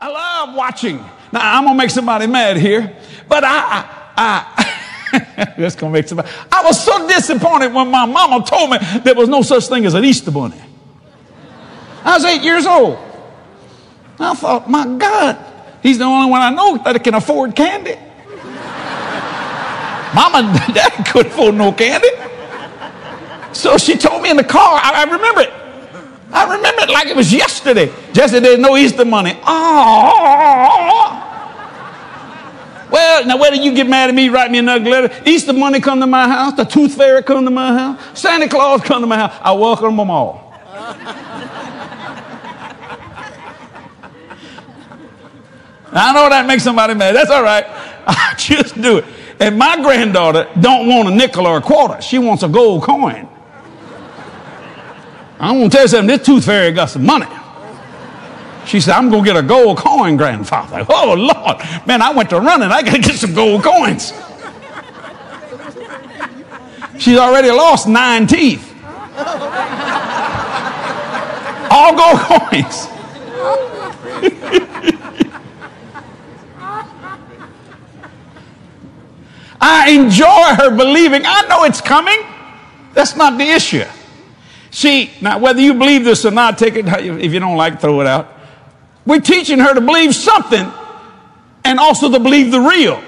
I love watching. Now, I'm to make somebody mad here, but I, I, I that's to make somebody. I was so disappointed when my mama told me there was no such thing as an Easter bunny. I was eight years old. I thought, my God, he's the only one I know that can afford candy. Mama dad couldn't afford no candy. So she told me in the car, I, I remember it. I remember it like it was yesterday. Jesse, there's no Easter bunny. Oh. Well, now whether you get mad at me, write me another letter. Easter bunny come to my house. The tooth fairy come to my house. Santa Claus come to my house. I welcome them all. I know that makes somebody mad. That's all right. I just do it. And my granddaughter don't want a nickel or a quarter. She wants a gold coin. I'm to tell you something. This tooth fairy got some money. She said, I'm going to get a gold coin, grandfather. Oh, Lord. Man, I went to running. I got to get some gold coins. She's already lost nine teeth. All gold coins. I enjoy her believing. I know it's coming. That's not the issue. See, now whether you believe this or not, take it. If you don't like, throw it out. We're teaching her to believe something and also to believe the real.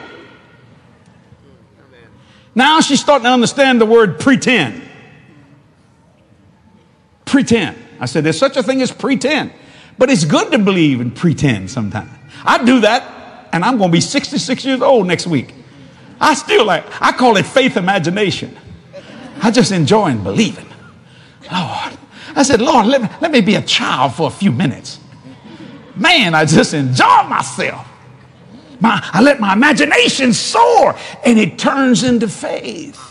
Now she's starting to understand the word pretend. Pretend. I said, there's such a thing as pretend. But it's good to believe and pretend sometimes. I do that, and I'm going to be 66 years old next week. I still like, I call it faith imagination. I just enjoy and believing. Lord. I said, Lord, let me, let me be a child for a few minutes. Man, I just enjoy myself. My, I let my imagination soar and it turns into faith.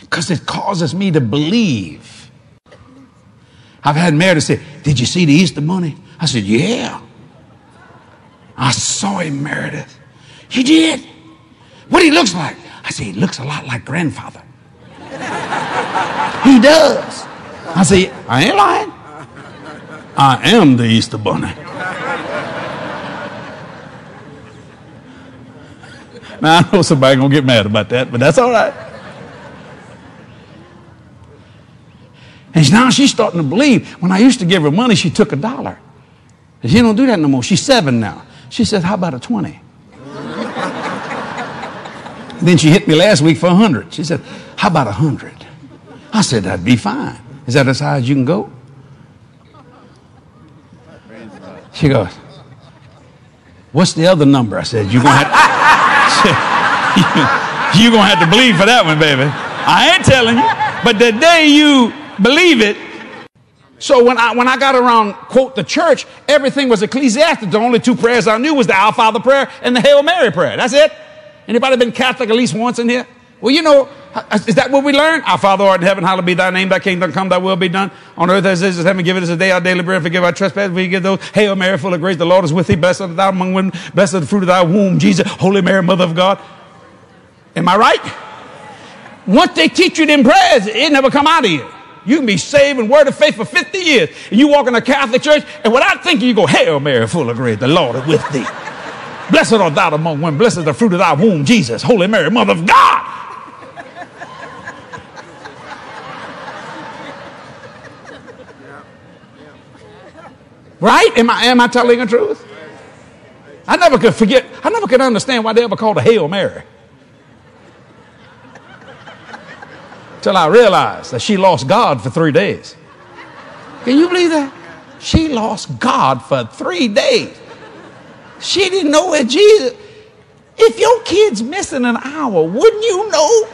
Because it causes me to believe. I've had Meredith say, Did you see the Easter bunny? I said, Yeah. I saw him, Meredith. You did? What he looks like? I said, He looks a lot like grandfather. He does. I say, I ain't lying. I am the Easter Bunny. Now I know somebody gonna get mad about that, but that's all right. And now she's starting to believe. When I used to give her money, she took a dollar. She don't do that no more. She's seven now. She said, "How about a 20? then she hit me last week for a hundred. She said, "How about a hundred? I said, That'd be fine. Is that as high as you can go? She goes, What's the other number? I said, You're going to have to, you're going to have to believe for that one, baby. I ain't telling you. But the day you believe it, so when I when I got around quote the church, everything was ecclesiastic. The only two prayers I knew was the Our Father prayer and the Hail Mary prayer. That's it. Anybody been Catholic at least once in here? Well, you know, is that what we learn? Our Father art in heaven, hallowed be thy name, thy kingdom come, thy will be done on earth as it is in heaven. Give us a day our daily bread, forgive our trespasses, we give those. Hail Mary, full of grace, the Lord is with thee. Blessed art thou among women, blessed the fruit of thy womb, Jesus. Holy Mary, Mother of God. Am I right? Once they teach you them prayers, it never come out of you. You can be saved in word of faith for 50 years. And you walk in a Catholic church, and without thinking, you go, Hail Mary, full of grace, the Lord is with thee. Blessed art thou among women, blessed is the fruit of thy womb, Jesus. Holy Mary, Mother of God. Right? Am I, am I telling the truth? I never could forget, I never could understand why they ever called a Hail Mary. Till I realized that she lost God for three days. Can you believe that? She lost God for three days. She didn't know where Jesus. If your kid's missing an hour, wouldn't you know?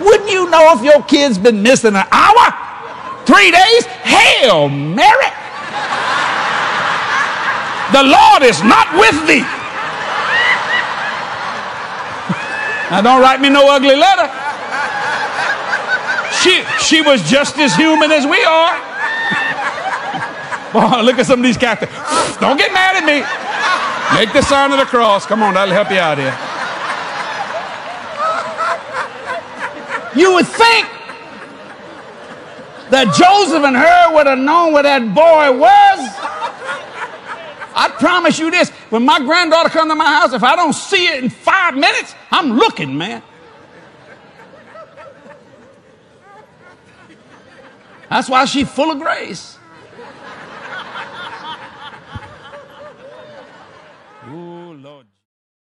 Wouldn't you know if your kid's been missing an hour? Three days? Hail Mary. The Lord is not with thee. Now, don't write me no ugly letter. She, she was just as human as we are. Boy, look at some of these Catholics. Don't get mad at me. Make the sign of the cross. Come on, that'll help you out here. You would think that Joseph and her would have known where that boy was. I promise you this when my granddaughter comes to my house, if I don't see it in five minutes, I'm looking, man. That's why she's full of grace.